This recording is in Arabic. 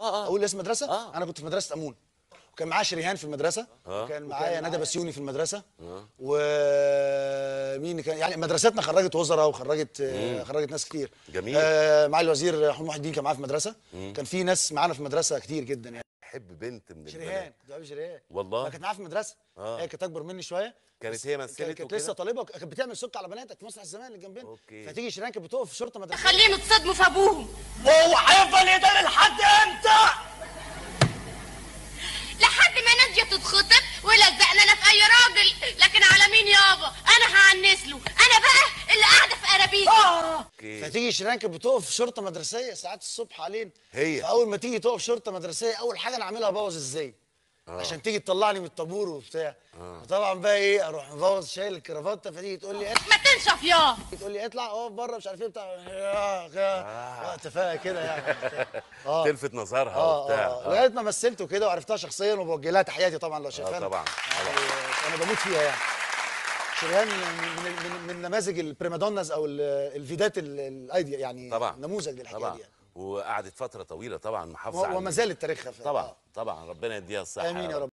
آه آه. أقول اسم مدرسة؟ آه. أنا كنت في مدرسة أمون. وكان معايا شريهان في المدرسة آه. وكان معايا ندى بسيوني في المدرسة. ومين كان؟ يعني مدرستنا خرجت وزراء وخرجت آه، خرجت ناس كتير. جميل. آه معالي الوزير محمود محي الدين كان معايا في المدرسة. كان في ناس معانا في المدرسة كتير جدا يعني. بحب بنت من شريهان البنات. كنت بحب شريهان. والله؟ كانت معايا في المدرسة. آه. هي كانت أكبر مني شوية. كانت هي مثلت كانت؟ لسه طالبة وكانت بتعمل سك على بناتك في مسرح الزمان اللي جنبنا. فتيجي شريهان كانت بتقف في شرطة مدرسيه خليهم يتصدموا في ابوهم وهو هيفضل يدار لحد أوكي. فتيجي كانت بتقف في شرطة مدرسية ساعات الصبح علينا. هي. فأول ما تيجي تقف شرطة مدرسية أول حاجة أنا اعملها أبوظ إزاي؟ آه. عشان تيجي تطلعني من الطابور وبتاع. آه. طبعا بقى إيه أروح مبوظ شايل الكرافته فتيجي تقول لي ما تنشف يا! تقول لي اطلع اقف بره مش عارف إيه بتاع. يا وقت فيها كده يعني آه. تلفت نظرها آه وبتاع. آه. لغاية ما مثلت وكده وعرفتها شخصيا وبوجه لها تحياتي طبعا لو شايفانا طبعا، يعني أنا بموت فيها يعني. شريهان من من, من نماذج البريمادوناز أو ال- الفيدات ال- الايديا يعني طبعا نموذج للحكاية طبعا دي يعني. وقعدت فترة طويلة طبعا محافظة وما زالت تاريخها طبعا طبعا ربنا يديها الصحة آمين يا. رب